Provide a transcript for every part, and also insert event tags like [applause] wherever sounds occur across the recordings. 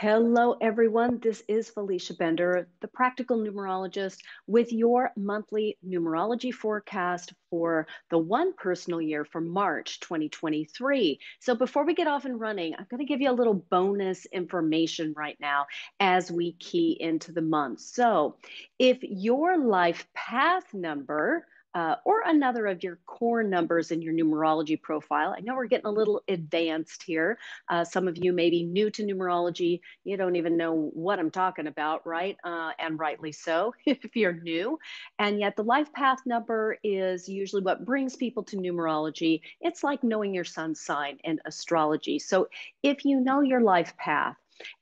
Hello, everyone. This is Felicia Bender, the practical numerologist, with your monthly numerology forecast for the one personal year for March 2023. So, before we get off and running, I'm going to give you a little bonus information right now as we key into the month. So, if your life path number uh, or another of your core numbers in your numerology profile. I know we're getting a little advanced here. Uh, some of you may be new to numerology. You don't even know what I'm talking about, right? Uh, and rightly so [laughs] if you're new. And yet, the life path number is usually what brings people to numerology. It's like knowing your sun sign in astrology. So, if you know your life path,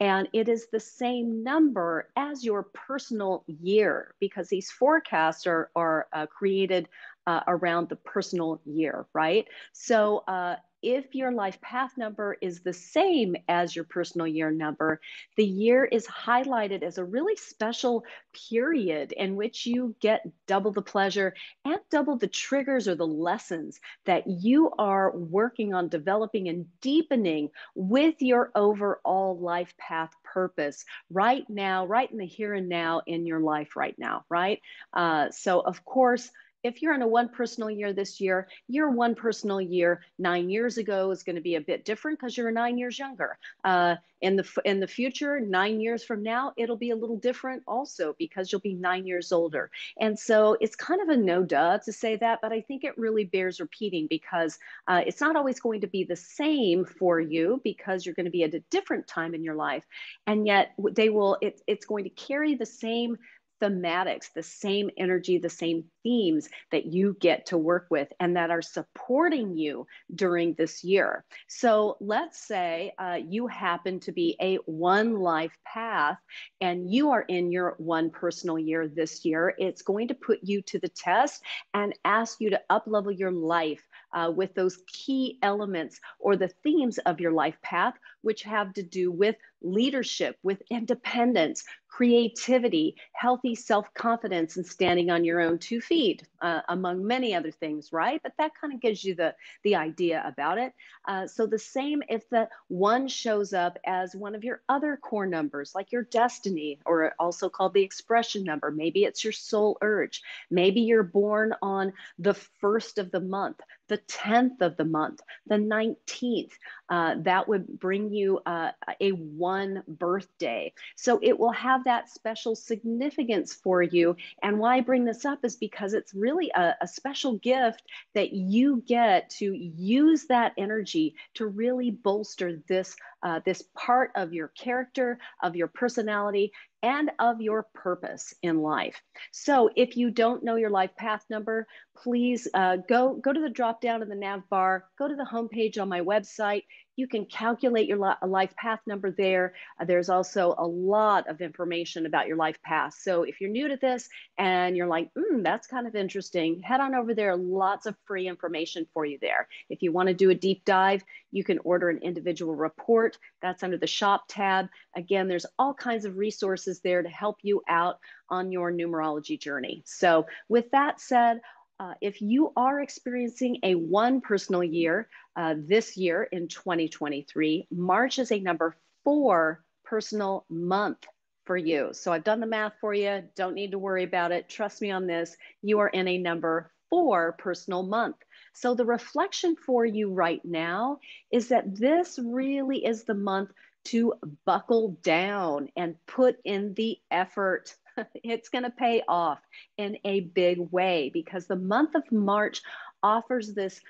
and it is the same number as your personal year because these forecasts are, are uh, created uh, around the personal year, right? So uh, if your life path number is the same as your personal year number, the year is highlighted as a really special period in which you get double the pleasure and double the triggers or the lessons that you are working on developing and deepening with your overall life path purpose right now, right in the here and now in your life right now, right? Uh, so, of course, if you're in a one personal year this year, your one personal year nine years ago is going to be a bit different because you're nine years younger. Uh, in the in the future, nine years from now, it'll be a little different also because you'll be nine years older. And so it's kind of a no duh to say that, but I think it really bears repeating because uh, it's not always going to be the same for you because you're going to be at a different time in your life, and yet they will. It, it's going to carry the same thematics, the same energy, the same themes that you get to work with and that are supporting you during this year. So let's say uh, you happen to be a one life path and you are in your one personal year this year. It's going to put you to the test and ask you to up level your life uh, with those key elements or the themes of your life path, which have to do with leadership, with independence, creativity, healthy self confidence, and standing on your own two feet, uh, among many other things, right? But that kind of gives you the, the idea about it. Uh, so, the same if the one shows up as one of your other core numbers, like your destiny, or also called the expression number, maybe it's your soul urge, maybe you're born on the first of the month the 10th of the month, the 19th. Uh, that would bring you uh, a one birthday. So it will have that special significance for you. And why I bring this up is because it's really a, a special gift that you get to use that energy to really bolster this, uh, this part of your character, of your personality, and of your purpose in life. So if you don't know your life path number, please uh, go, go to the drop down in the nav bar, go to the homepage on my website. You can calculate your life path number there. Uh, there's also a lot of information about your life path. So if you're new to this and you're like, mm, that's kind of interesting, head on over there. Lots of free information for you there. If you want to do a deep dive, you can order an individual report. That's under the shop tab. Again, there's all kinds of resources there to help you out on your numerology journey. So with that said, uh, if you are experiencing a one personal year uh, this year in 2023, March is a number four personal month for you. So I've done the math for you. Don't need to worry about it. Trust me on this. You are in a number four personal month. So the reflection for you right now is that this really is the month to buckle down and put in the effort [laughs] it's going to pay off in a big way because the month of March offers this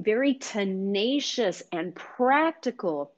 very tenacious and practical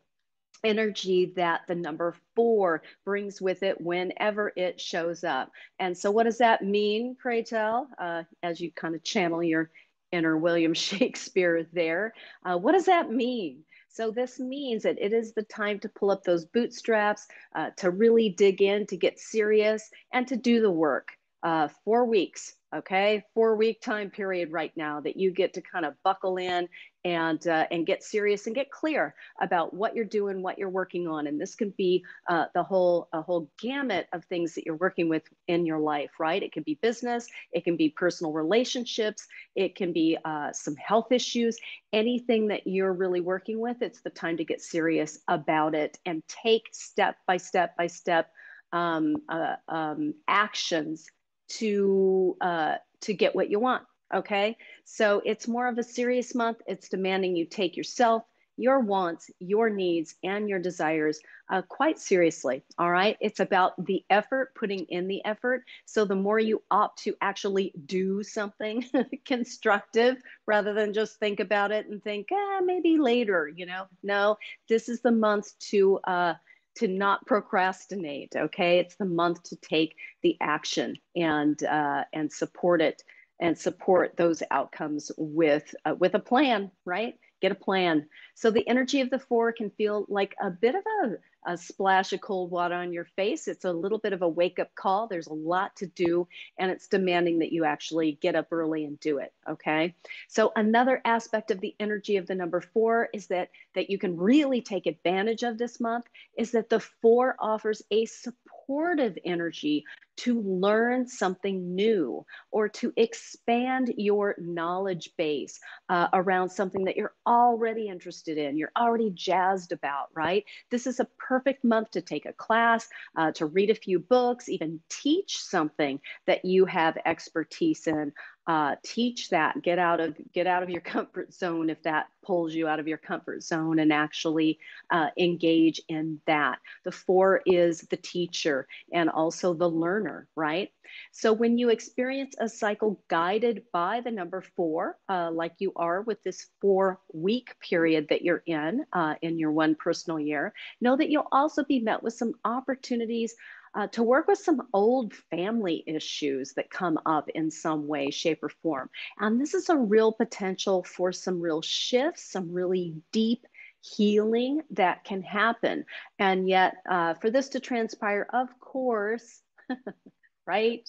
energy that the number four brings with it whenever it shows up. And so, what does that mean, pray tell, uh, as you kind of channel your inner William [laughs] Shakespeare there? Uh, what does that mean? So this means that it is the time to pull up those bootstraps, uh, to really dig in, to get serious, and to do the work. Uh, four weeks okay? Four week time period right now that you get to kind of buckle in and uh, and get serious and get clear about what you're doing what you're working on. And this can be uh, the whole a whole gamut of things that you're working with in your life right? It can be business it can be personal relationships it can be uh, some health issues. Anything that you're really working with it's the time to get serious about it and take step by step by step um, uh, um, actions to uh, to get what you want. Okay, so it's more of a serious month. It's demanding you take yourself, your wants, your needs, and your desires uh, quite seriously. All right, it's about the effort, putting in the effort. So the more you opt to actually do something [laughs] constructive rather than just think about it and think, ah, maybe later. You know, no, this is the month to. Uh, to not procrastinate. Okay, it's the month to take the action and uh, and support it and support those outcomes with uh, with a plan. Right, get a plan. So the energy of the four can feel like a bit of a a splash of cold water on your face. It's a little bit of a wake up call. There's a lot to do, and it's demanding that you actually get up early and do it. Okay. So another aspect of the energy of the number four is that that you can really take advantage of this month is that the four offers a supportive energy to learn something new or to expand your knowledge base uh, around something that you're already interested in, you're already jazzed about, right? This is a perfect month to take a class, uh, to read a few books, even teach something that you have expertise in. Uh, teach that. Get out of get out of your [laughs] comfort zone if that pulls you out of your comfort zone and actually uh, engage in that. The four is the teacher and also the learner right so when you experience a cycle guided by the number four uh, like you are with this four week period that you're in uh, in your one personal year know that you'll also be met with some opportunities uh, to work with some old family issues that come up in some way, shape, or form. And this is a real potential for some real shifts, some really deep healing that can happen. And yet, uh, for this to transpire, of course, [laughs] right,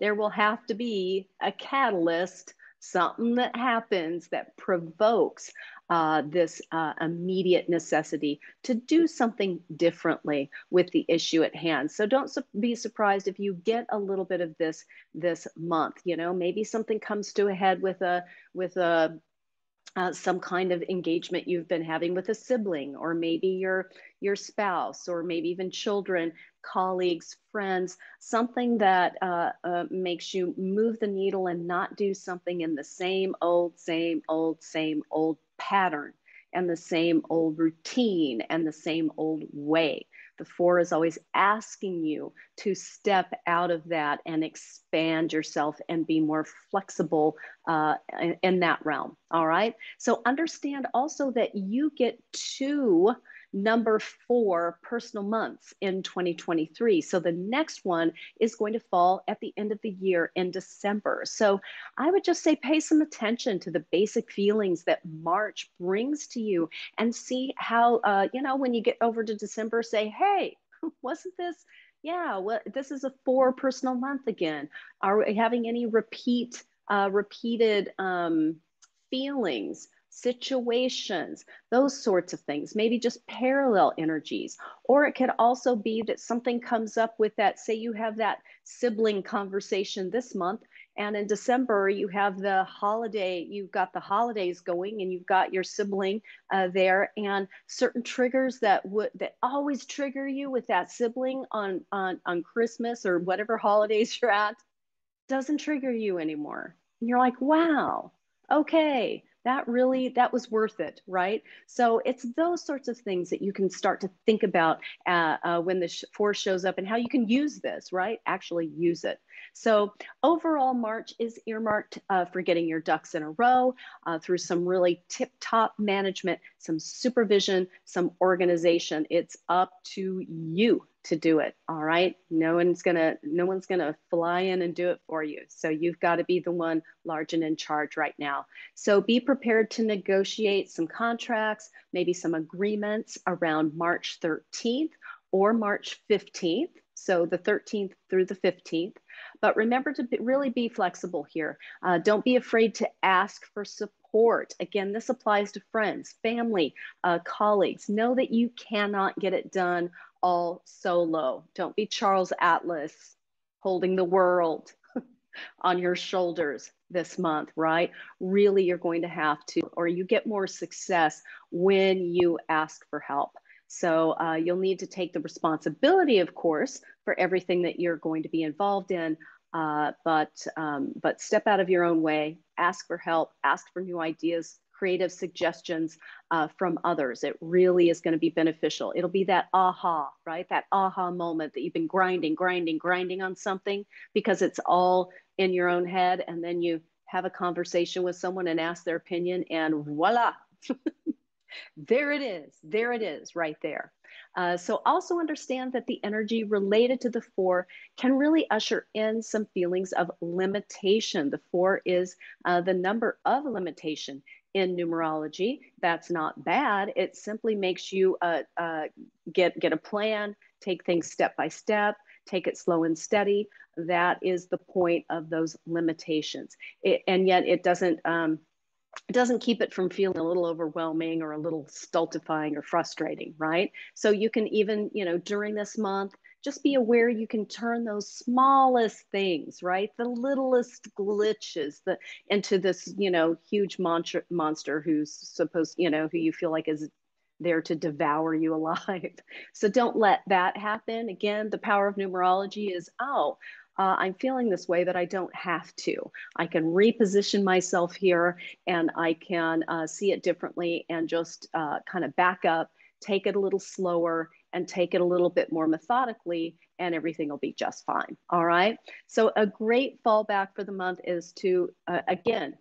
there will have to be a catalyst something that happens that provokes uh, this uh, immediate necessity to do something differently with the issue at hand. So don't su- be surprised if you get a little bit of this this month. You know, maybe something comes to a head with a with a uh, some kind of engagement you've been having with a sibling or maybe your your spouse or maybe even children colleagues friends something that uh, uh, makes you move the needle and not do something in the same old same old same old pattern and the same old routine and the same old way the four is always asking you to step out of that and expand yourself and be more flexible uh, in, in that realm. All right. So understand also that you get two number four personal months in 2023. So the next one is going to fall at the end of the year in December. So I would just say pay some attention to the basic feelings that March brings to you and see how, uh, you know, when you get over to December, say, hey, [laughs] wasn't this? Yeah, well, this is a four personal month again. Are we having any repeat, uh, repeated um, feelings? Situations, those sorts of things, maybe just parallel energies. Or it could also be that something comes up with that, say you have that sibling conversation this month, and in December you have the holiday, you've got the holidays going and you've got your sibling uh, there and certain triggers that would that always trigger you with that sibling on, on, on Christmas or whatever holidays you're at doesn't trigger you anymore. And you're like, wow, okay, that really that was worth it right? So it's those sorts of things that you can start to think about uh, uh, when the force shows up and how you can use this right? Actually use it so overall march is earmarked uh, for getting your ducks in a row uh, through some really tip top management some supervision some organization. It's up to you to do it all right? No one's gonna no one's gonna fly in and do it for you. So you've got to be the one large and in charge right now. So be prepared to negotiate some contracts maybe some agreements around march 13th or march 15th So the 13th through the 15th. But remember to be, really be flexible here. Uh, don't be afraid to ask for support. Again, this applies to friends, family, uh, colleagues. Know that you cannot get it done all solo. Don't be Charles Atlas holding the world [laughs] on your shoulders this month, right? Really, you're going to have to, or you get more success when you ask for help. So uh, you'll need to take the responsibility, of course, for everything that you're going to be involved in, uh, but, um, but step out of your own way, ask for help, ask for new ideas, creative suggestions uh, from others. It really is going to be beneficial. It'll be that aha, right? That aha moment that you've been grinding, grinding, grinding on something because it's all in your own head. And then you have a conversation with someone and ask their opinion, and voila. [laughs] there it is. There it is right there. Uh, so also understand that the energy related to the four can really usher in some feelings of limitation. The four is uh, the number of limitation in numerology. That's not bad. It simply makes you uh, uh, get get a plan, take things step by step, take it slow and steady. That is the point of those limitations. It, and yet it doesn't. Um, it doesn't keep it from feeling a little overwhelming or a little stultifying or frustrating, right? So you can even, you know, during this month, just be aware you can turn those smallest things, right? The littlest glitches the, into this, you know, huge monster, monster who's supposed, you know, who you feel like is there to devour you [laughs] alive. So don't let that happen. Again, the power of numerology is, oh, uh, I'm feeling this way, that I don't have to. I can reposition myself here and I can uh, see it differently and just uh, kind of back up, take it a little slower, and take it a little bit more methodically and everything will be just fine. All right. So a great fallback for the month is to, uh, again,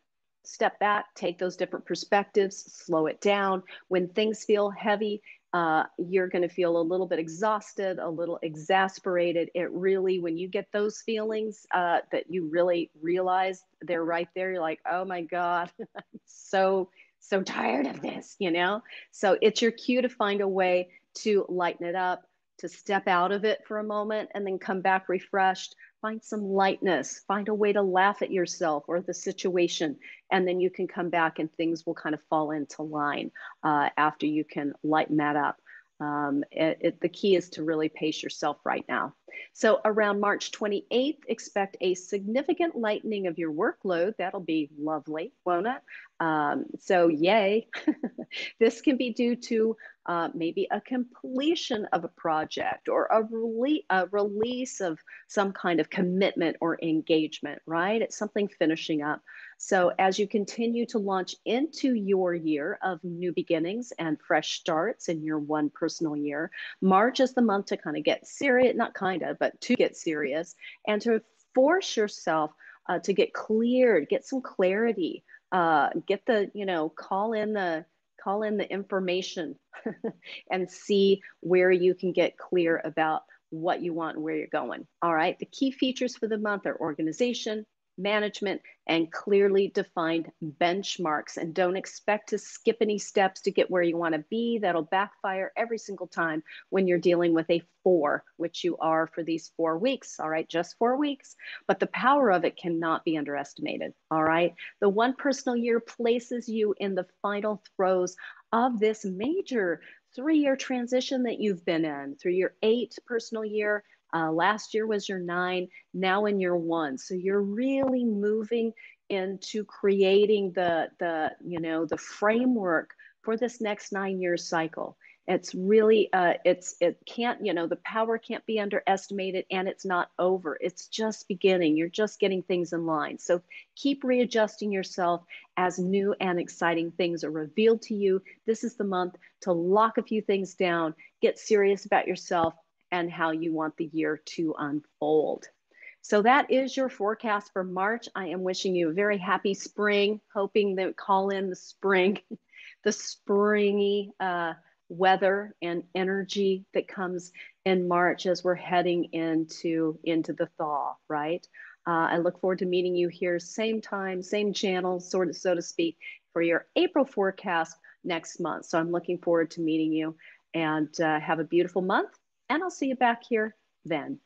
step back, take those different perspectives, slow it down. When things feel heavy, uh, you're going to feel a little bit exhausted, a little exasperated. It really, when you get those feelings uh, that you really realize they're right there, you're like, oh my God, [laughs] I'm so, so tired of this, you know? So it's your cue to find a way to lighten it up, to step out of it for a moment and then come back refreshed. Find some lightness, find a way to laugh at yourself or the situation, and then you can come back and things will kind of fall into line uh, after you can lighten that up. Um, it, it, the key is to really pace yourself right now. So around March 28th, expect a significant lightening of your workload. That'll be lovely, won't it? Um, so yay. [laughs] this can be due to uh, maybe a completion of a project or a, rele a release of some kind of commitment or engagement, right? It's something finishing up. So as you continue to launch into your year of new beginnings and fresh starts in your one personal year, March is the month to kind of get serious, not kind of, but to get serious and to force yourself uh, to get cleared, get some clarity, uh, get the, you know, call in the, call in the information [laughs] and see where you can get clear about what you want and where you're going. All right. The key features for the month are organization, management, and clearly defined benchmarks. And don't expect to skip any steps to get where you want to be. That'll backfire every single time when you're dealing with a four, which you are for these four weeks. All right, just four weeks. But the power of it cannot be underestimated. All right. The one personal year places you in the final throes of this major three year transition that you've been in through your eight personal year uh, last year was your nine, now in your one. So you're really moving into creating the the you know the framework for this next nine year cycle. It's really uh, it's it can't you know the power can't be underestimated and it's not over. It's just beginning. You're just getting things in line. So keep readjusting yourself as new and exciting things are revealed to you. This is the month to lock a few things down, get serious about yourself, and how you want the year to unfold. So that is your forecast for March. I am wishing you a very happy spring, hoping that call in the spring, [laughs] the springy uh, weather and energy that comes in March as we're heading into, into the thaw, right? Uh, I look forward to meeting you here, same time, same channel, sort of, so to speak, for your April forecast next month. So I'm looking forward to meeting you and uh, have a beautiful month and I'll see you back here then.